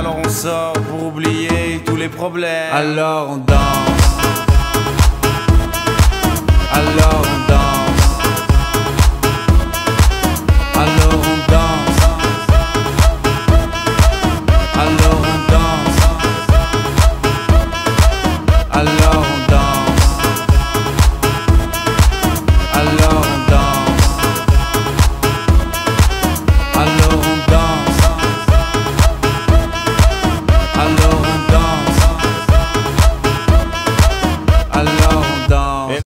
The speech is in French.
alors on sort pour oublier tous les problèmes. Alors on danse. Alors on danse. Alors on danse. Alors on danse. Alors on danse. Alors on danse. Alors